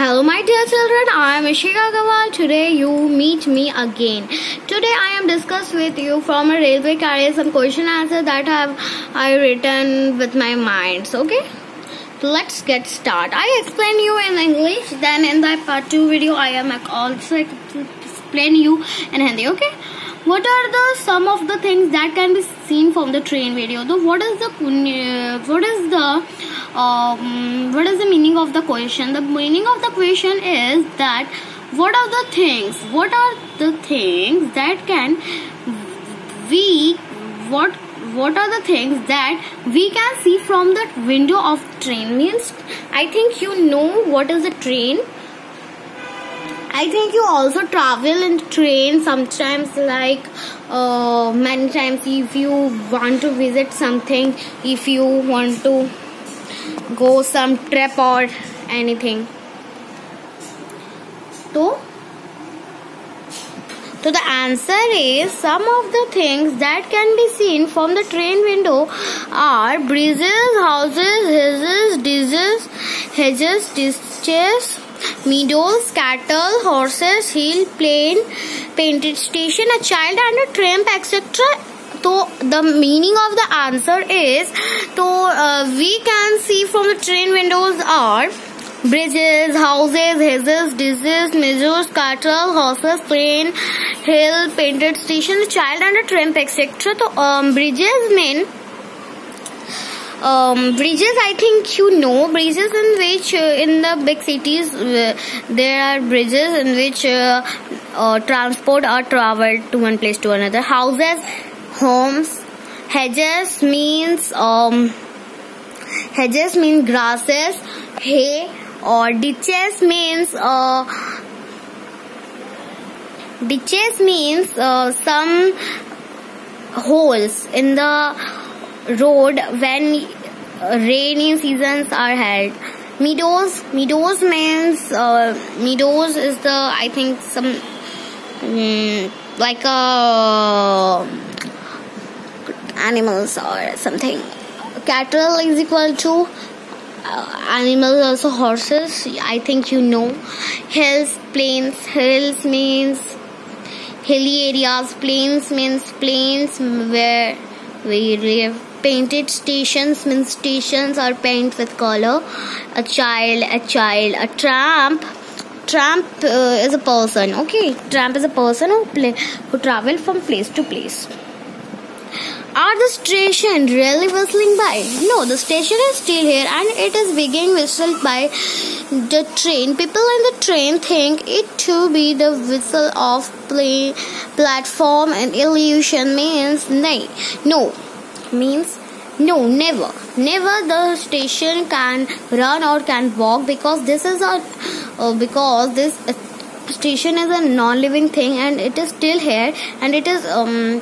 Hello, my dear children. I am Eshika Agarwal. Today you meet me again. Today I am discuss with you from a railway carriage some question answer that have I written with my minds. Okay. Let's get start. I explain you in English. Then in the part two video I am also explain you in Hindi. Okay what are the some of the things that can be seen from the train video? Though what is the uh, what is the um, what is the meaning of the question? The meaning of the question is that what are the things what are the things that can we what what are the things that we can see from the window of train? Means i think you know what is a train I think you also travel in train sometimes like uh, many times if you want to visit something if you want to go some trip or anything. So so the answer is some of the things that can be seen from the train window are bridges, houses, hedges, ditches, hedges, ditches, meadows, cattle, horses, hill, plain, painted station, a child and a tramp, etc. So the meaning of the answer is, so uh, we can see from the train windows are bridges, houses, hedges, ditches, meadows, cattle, horses, plain, hill, painted station, child and a tramp, etc. So um, bridges mean um, bridges i think you know bridges in which uh, in the big cities uh, there are bridges in which uh, uh, transport are traveled to one place to another. Houses homes hedges means um, hedges mean grasses hay or ditches means uh, ditches means uh, some holes in the road when rainy seasons are held. Meadows, meadows means uh, meadows is the I think some um, like a animals or something. Cattle is equal to uh, animals also horses. I think you know. Hills, plains. Hills means hilly areas. Plains means plains where we live painted stations means stations are painted with color. A child a child a tramp. Tramp uh, is a person okay? Tramp is a person who play who travel from place to place. Are the station really whistling by? No the station is still here and it is being whistled by the train. People in the train think it to be the whistle of play platform and illusion means nay no means no never. Never the station can run or can walk because this is a uh, because this station is a non-living thing and it is still here and it is um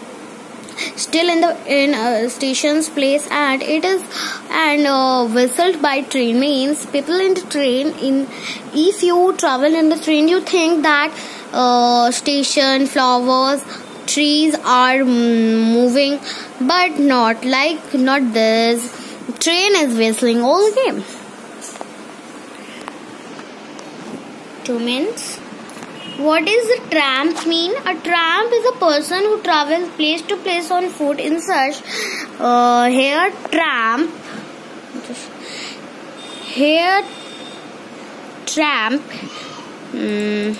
still in the in uh, station's place and it is and uh, whistled by train means people in the train in if you travel in the train you think that uh, station flowers trees are moving but not like not this. Train is whistling all the time. Two minutes. What is a tramp mean? A tramp is a person who travels place to place on foot in search uh, here tramp here tramp um,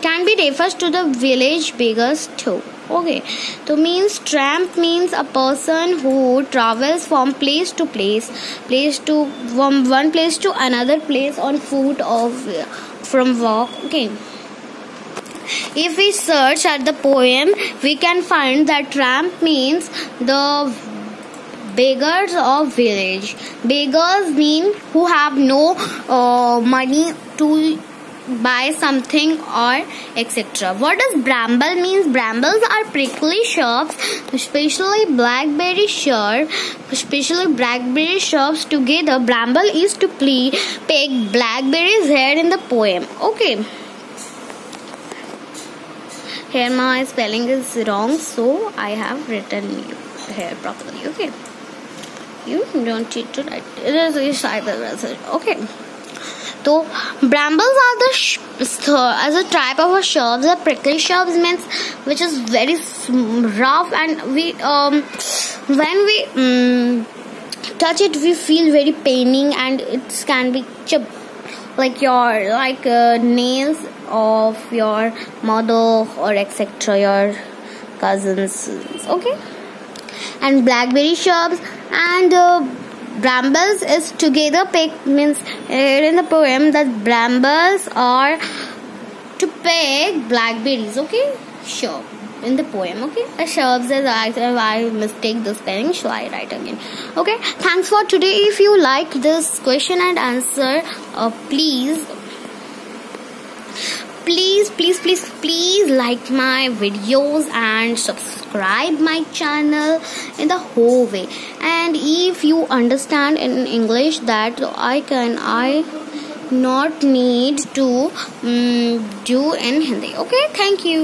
can be refers to the village beggars too okay. So means tramp means a person who travels from place to place place to from one place to another place on foot or from walk. Okay. If we search at the poem we can find that tramp means the beggars of village. Beggars mean who have no uh, money to buy something or etc. What does bramble means? Brambles are prickly shrubs, especially blackberry shrub, especially blackberry shrubs together. Bramble is to play, pick blackberries here in the poem. Okay. Here my spelling is wrong, so I have written here properly. Okay. You don't need to write. It is cyber Okay. So brambles are the as a type of a shrubs the prickly shrubs means which is very rough and we um when we um, touch it we feel very paining and it can be chip like your like uh, nails of your mother or etc your cousins okay? And blackberry shrubs and uh, brambles is together picked means here in the poem that brambles are to pick blackberries okay? Sure. In the poem okay? A shrubs is I, I mistake the spelling so I write again. Okay? Thanks for today. If you like this question and answer uh, please please please please please like my videos and subscribe my channel in the whole way. And if you understand in english that i can i not need to um, do in hindi. Okay thank you